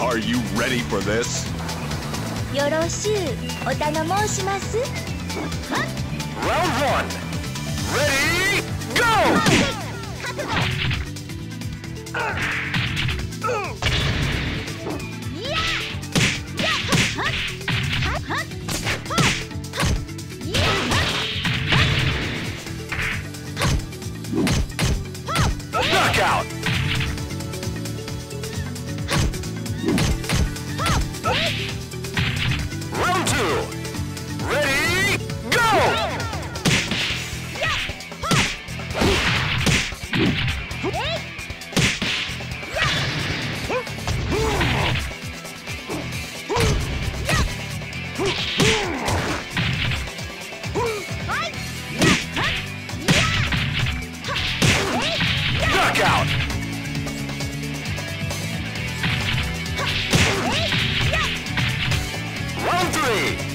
Are you ready for this? よろしゅうお頼申します Round one. Ready, go! いや Two.